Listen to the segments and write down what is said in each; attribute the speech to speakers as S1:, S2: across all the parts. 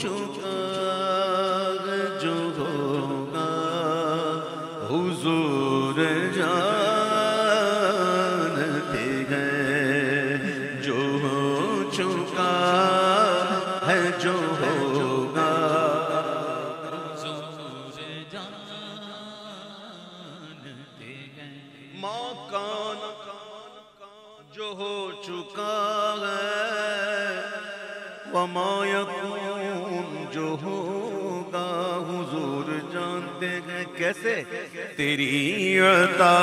S1: चुका जो होगा, हुजूर जानते हैं। जो हो चुका है, जो होगा माँ कान जो हो चुका है वमायकून जो होगा हुजूर जानते हैं कैसे? तेरी अता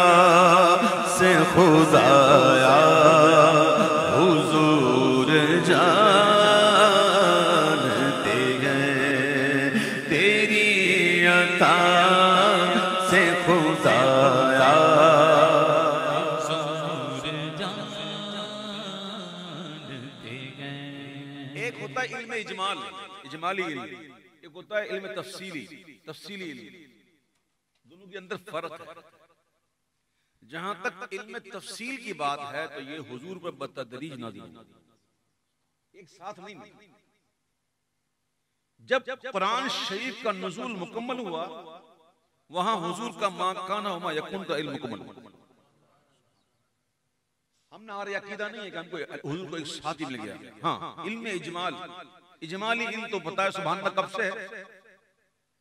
S1: से खुदाया हुजूर जानते हैं। तेरी अता से खुदाया एक होता है इल्म इजमाल इजमाली इल्म एक होता है इल्म तफसीली तफसीली इल्म। दोनों के अंदर फ़र्क है। जहाँ तक इल्म तफसील की बात है तो ये हुजूर पर बतदरीज नाज़िल एक साथ नहीं मिली। जब कुरान शरीफ का नजूल मुकम्मल हुआ, वहाँ हुजूर का माँ काना हुआ यकुन का इल्म मुकम्मल हुआ। हमने हमारे अकीदा नहीं है कि हमको हुजूर को एक साथ ही मिल गया। हाँ इल्म इजमाल। इजमाली इन तो पता है सुबह कब से है?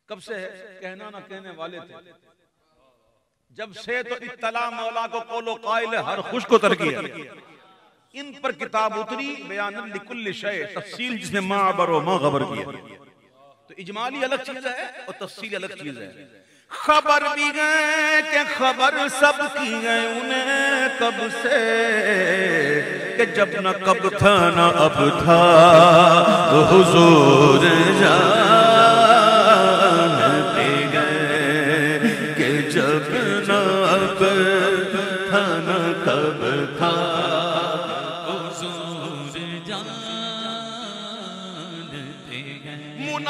S1: कब से है? कहना ना कहने वाले थे। जब से तो इतला मौला को कोलो कायल हर खुश को तरकी इन पर किताब उतरी, बयान लिकुल शय, तफसील जिसने माँ अबर माँ खबर किया तो इजमाली अलग चीज़ है और तफसील अलग चीज़ है। खबर भी गए कि खबर सब की गए उन्हें कब से, कि जब न कब था न अब था हुजूर जानते गए कि जब न अब था न कब था।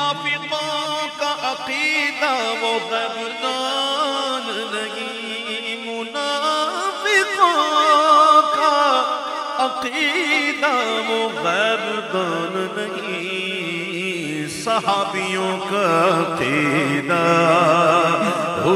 S1: मुनाफिकों का अकीदा वो गबदान नहीं। मुनाफिकों का अकीदा वो गबदान नहीं। सहाबियों का अकीदा हुजूर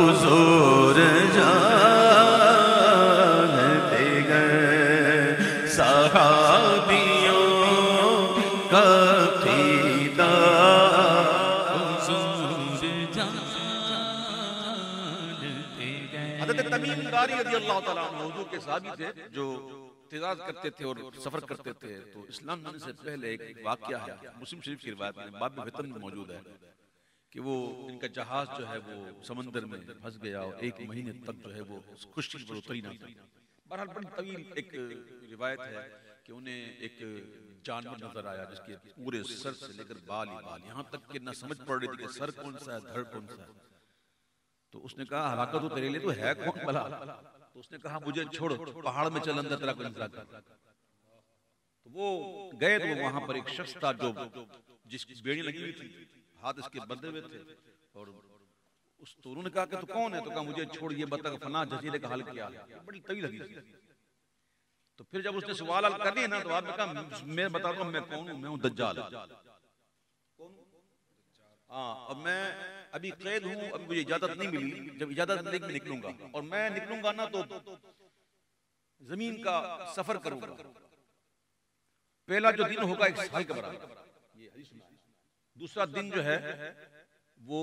S1: तमीम रज़ी अल्लाह हुजूर के सहाबी थे, जो तिजारत करते थे और सफ़र करते थे। तो इस्लाम लाने से पहले एक वाकया है, मुस्लिम शरीफ की रिवायत में बाब वेतन में मौजूद है कि वो इनका जहाज़ जो है वो समंदर में फंस गया और एक महीने तक जो है वो खुशी पर उतरी ना। बहरहाल बड़ी तवील एक रिवायत है कि उन्हें एक जानवर नज़र आया जिसके पूरे सर से लेकर बाल ही बाल। यहाँ तक कि ना समझ पड़ रही थी कि सर कौन सा है, धड़ कौन सा है। तो उसने कहा हलाकत तो तेरे लिए तो है कौन भला? तो उसने कहा, मुझे छोड़, पहाड़ में चल अंदर तेरा कोई इंतज़ार कर तो वो गए तो वहाँ पर एक शख्स था जो जिसकी बेड़ी लगी हुई थी, हाथ इसके बंधे हुए थे। और उस तो उन्होंने कहा कि तू कौन है? तो कहा, मुझे छोड़, ये बता फना जजीरे का हाल किया बड़ी तवी लगी थी। तो फिर जब उसने सवाल कर दिया ना तो आपने कहा, मैं बताता हूँ मैं कौन हूँ? मैं हूँ दज्जाल। हाँ अब मैं अभी कैद हूँ अभी मुझे इजाज़त नहीं मिली, जब इजाज़त मिलेगी निकलूँगा। और मैं निकलूँगा ना तो ज़मीन का सफ़र करूँगा। पहला जो दिन होगा, एक साल के बराबर। दूसरा दिन जो है, वो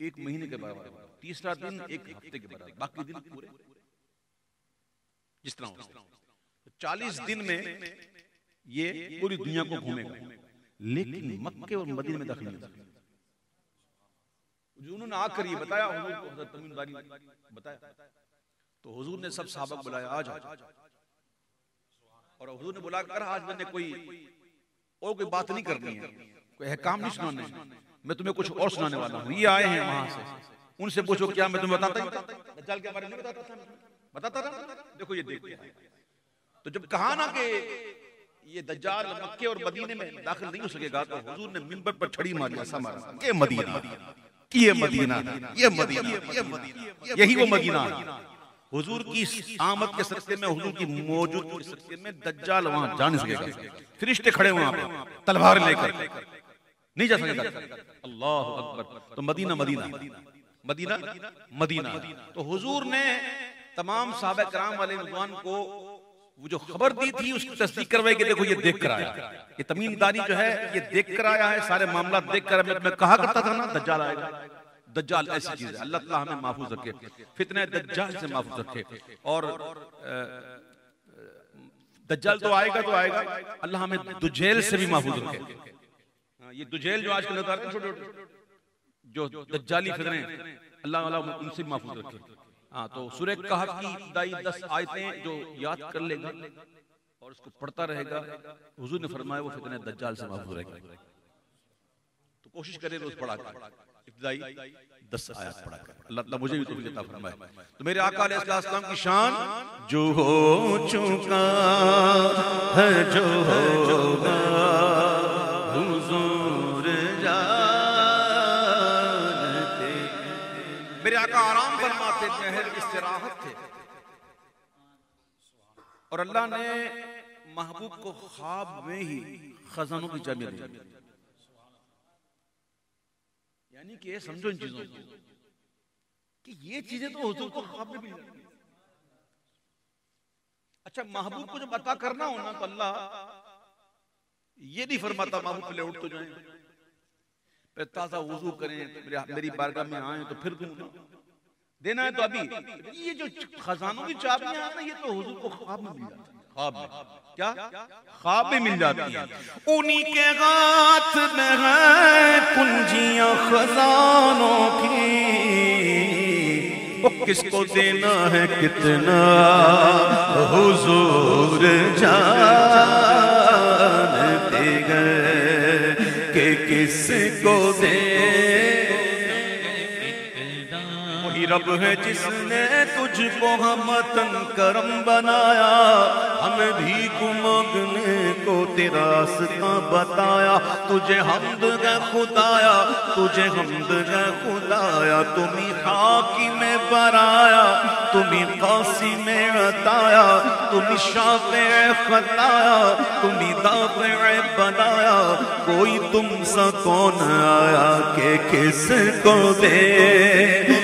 S1: एक महीने के बराबर तीसरा दिन एक हफ़्ते के बराबर। बाकी दिन पूरे। जिस तरह चालीस दिन में ये पूरी दुनिया को घूमेगा। लेकिन मक्के और मदीने में दाखिल नहीं जो उन्होंने आकर ये बताया हज़रत तमीम दारी बताया। तो हुजूर ने सब साहबक बुलाया आज और हुजूर ने बुला, कर, आज मैंने कोई और कोई बात नहीं करनी है। कोई अहकाम नहीं सुनाने मैं तुम्हें कुछ और सुनाने वाला हूँ। ये आए हैं वहाँ से। उनसे पूछो, क्या मैं तुम्हें बताता दज्जाल के बारे में बताता बताता था? देखो, ये देखो तो जब कहा ना कि ये दज्जाल मक्के और मदीने में दाखिल नहीं हो सकेगा तो हुजूर ने मिंबर पर छड़ी मारी, ऐसा मारा। के मदीना? ये मदीना ये मदीना ये मदीना यही वो मदीना। हुजूर की आमद के सदके में हुजूर की मौजूद सदके में दज्जाल वहाँ जा नहीं सकेगा। फरिश्ते खड़े वहाँ पे तलवार लेकर। नहीं जा सकेगा। अल्लाह अकबर। तो मदीना मदीना। Medina Medina. तो हुजूर ने तमाम साहब कराम वाले को वो जो खबर दी थी उसकी तस्दीक करवाई कि देखो ये देख कर आया ये तमीमदारी जो है ये देख कर आया है सारे मामला देख कर मैं, कहा करता था ना दज्जाल आएगा। दज्जाल ऐसी चीज़ है। अल्लाह ताला हमें महफूज रखे। फितने दज्जाल से महफूज रखे। और दज्जाल तो आएगा तो आएगा। अल्लाह हमें दुजेल से भी महफूज रखे। हाँ, ये दुजेल जो आजकल छोटे छोटे जो दज्जाली फितने अल्लाह उनसे महफूज रखे। हाँ तो सूर्य कहा की दाई दस आयतें जो याद कर लेगा और उसको पढ़ता रहेगा। हुजूर ने फरमाया वो फितने दज्जाल से महफूज रहेगा तो कोशिश करें रोज पढ़ा कर। इब्तदाई दस आयत पढ़ा कर। अल्लाह मुझे भी तौफीक अता फरमाए। तो मेरे आका अलैहिस्सलाम की शान जो हो चुका है जो होगा। आका आराम फरमाते महर इस्तराहत थे। और अल्लाह ने महबूब को ख्वाब में ही खजानों की जमी दी। यानी कि ये समझो इन चीज़ों को, कि ये चीज़ें तो हुजूर को ख्वाब में मिल। जाती अच्छा महबूब को जब अता करना हो ना तो अल्लाह ये नहीं फरमाता, महबूब पहले उठ तो जाए। फिर ताज़ा वज़ू करें तो मेरी बारगाह में आए तो फिर दूँगा देना है तो अभी। ये जो खजानों की चाबियाँ ना ये तो हुजूर को ख्वाब में मिल जाती ख्वाब में। क्या? ख्वाब में मिल जाती है। उन्हीं के हाथ में है कुंजियाँ खजानों की। किसको देना है कितना हुजूर जानते किसको दे रब है जिसने तुझको हमतन करम बनाया, हमें भी कुमगने को तेरा रास्ता बताया, तुझे हमद गए खुदाया, तुझे हमद गए खुदाया, तुम्ही हाकी में बराया, तुम्ही कासी में अताया तुम्ही शाफे खताया तुम्ही दाफे बनाया, कोई तुम सा कौन आया, के किस को दे?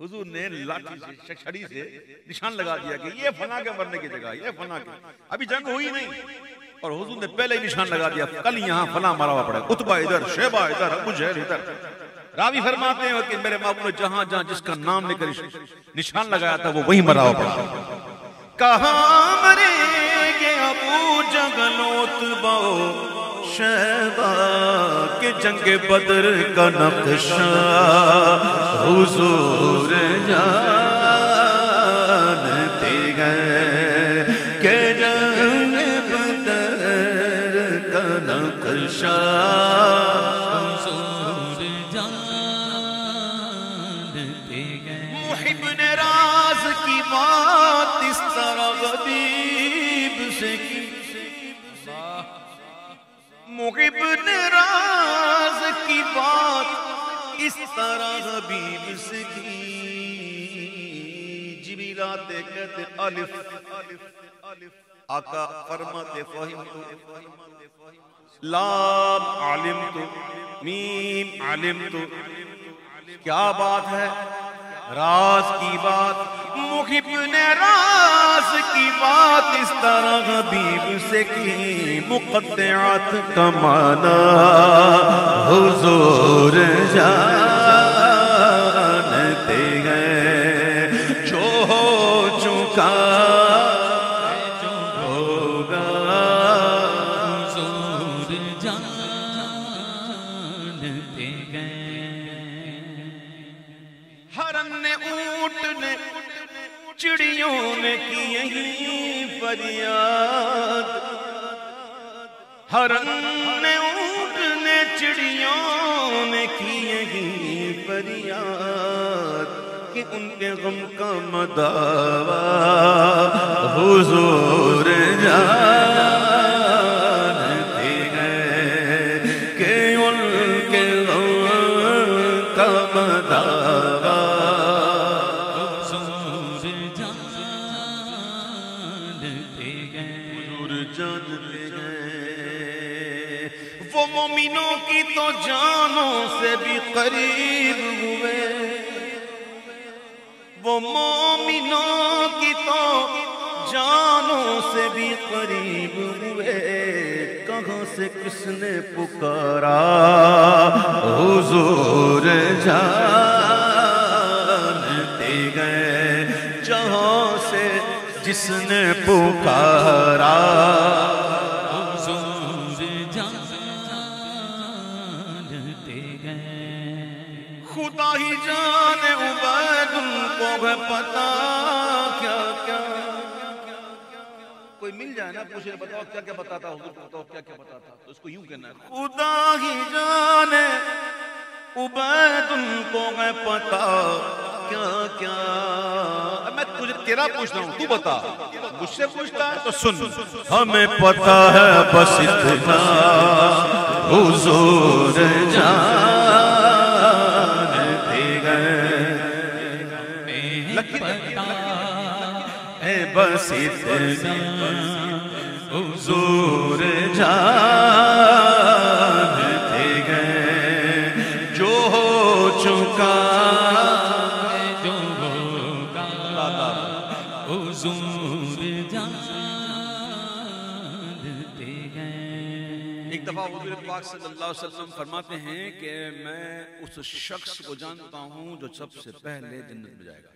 S1: हुजूर ने लाठी से छड़ी से निशान लगा दिया कि ये फना के मरने की जगह ये फना के। अभी जंग हुई नहीं। और हुजूर ने पहले ही निशान लगा दिया कल यहाँ फना मारा हुआ पड़ा उतबा इधर शेबा इधर अबू जहल इधर। रावी फरमाते हैं कि मेरे बाबू ने जहाँ जहाँ जिसका नाम लेकर निशान लगाया था वो वही मरा हुआ पड़ा। कहा मरेंगे अबू जगलोत बो शहबा के जंग बदर का नक्शा। हुजूर जानते इस तरह हबीब से की जिबिलाते कहते अलिफ। आका फरमाते फहिम लाम आलिम तो। मीम आलिम तो। क्या बात है? राज की बात मुखिब ने राज की बात इस तरह हबीब से की मुकद्दरात कमाना हुजूर जानते की यही फरियाद। हरन ने ऊट ने
S2: थी यही फरियाद कि उनके गम का मदावा हुजूर जानते तो जानों से भी करीब हुए। वो मोमिनों की तो जानों से भी करीब हुए। कहाँ से किसने पुकारा? हुजूर जानते गए। जहाँ से जिसने पुकारा। उनको क्या क्या कोई मिल जाए ना पूछे बताओ क्या क्या बताता हुजूर को बताओ क्या क्या बताता। तो उसको यूँ कहना है। खुदा ही जाने उबैद उनको है पता। क्या क्या? मैं तुझे तेरा पूछ रहा हूँ तू बता। मुझसे पूछता है तो सुन। हमें पता है बस इतना हुजूर जानते है बस इतना हुजूर जो
S1: एक फरमाते हैं कि मैं उस शख्स को जानता हूँ जो सबसे पहले जन्नत में जाएगा।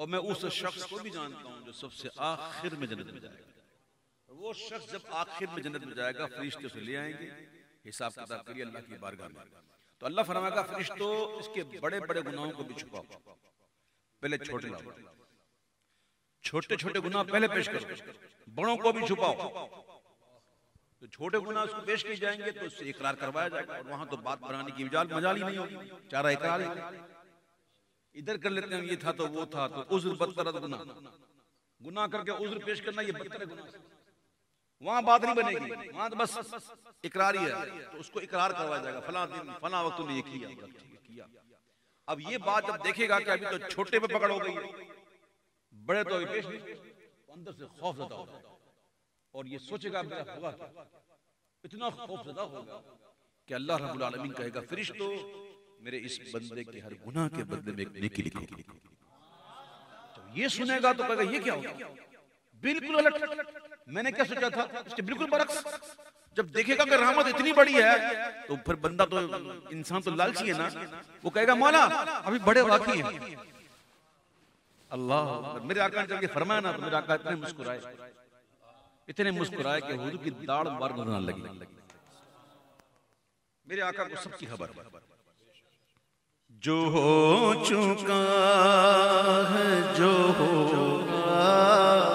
S1: और मैं उस शख्स को भी जानता हूँ जो सबसे आखिर में जन्नत में जाएगा। वो शख्स जब आखिर में जन्नत में जाएगा फरिश्ते उसे ले आएँगे हिसाब किताब करिए अल्लाह की बारगाह में। तो अल्लाह फरमाएगा फरिश्तों इसके बड़े बड़े गुनाहों को भी छुपाओ। पहले छोटे लाओ। छोटे छोटे गुनाह पहले पेश करो। बड़ों को भी छुपाओ। तो छोटे गुनाह उसको पेश किए जाएँगे तो उससे इकरार करवाया जाएगा और वहाँ तो बात बनाने की मजाल मजाल ही नहीं होगी। चारा इकरार ही। इधर कर लेते हैं, ये था तो वो था तो उज्र बदतर गुनाह। गुनाह करके उज्र पेश करना ये बदतर गुनाह वहाँ बात नहीं बनेगी, वहाँ तो बस इकरार ही है तो उसको इकरार करवाया जाएगा, फला दिन, फला वक्त तूने ये किया किया। अब ये बात जब देखेगा कि अभी तो छोटे पे पकड़ हो गई है, बड़े तो पेश नहीं तो अंदर से खौफ ज़्यादा होगा और ये सोचेगा, मेरा होगा इतना खौफ ज़्यादा होगा कि अल्लाह रब्बुल आलमीन कहेगा, फरिश्तो मेरे इस बंदे के हर गुनाह के बदले में एक नेकी लिखो तो ये सुनेगा तो कहेगा ये क्या होगा बिल्कुल अलग मैंने क्या सोचा था इसके बिल्कुल बरक्स जब देखेगा कि रहमत इतनी बड़ी है तो फिर बंदा तो इंसान तो लालची है ना वो कहेगा मौला अभी बड़े वाकई हैं अल्लाह मेरे आका ने जब ये फरमाया ना तो मेरे आका इतने मुस्कुराए इतने मुस्कुराए कि हुजूर की दाढ़ बार नज़र लगी मेरे आका को सबकी खबर
S2: जो हो चुका है जो होगा।